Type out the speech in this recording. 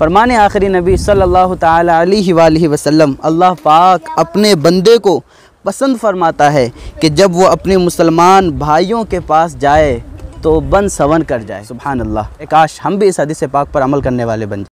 फरमान आखिरी नबी सल्लल्लाहु ताला अलैहि वसल्लम, अल्लाह पाक अपने बंदे को पसंद फरमाता है कि जब वो अपने मुसलमान भाइयों के पास जाए तो बन सवन कर जाए। सुबहान अल्लाह काश हम भी इस हदीस पाक पर अमल करने वाले बन जाए।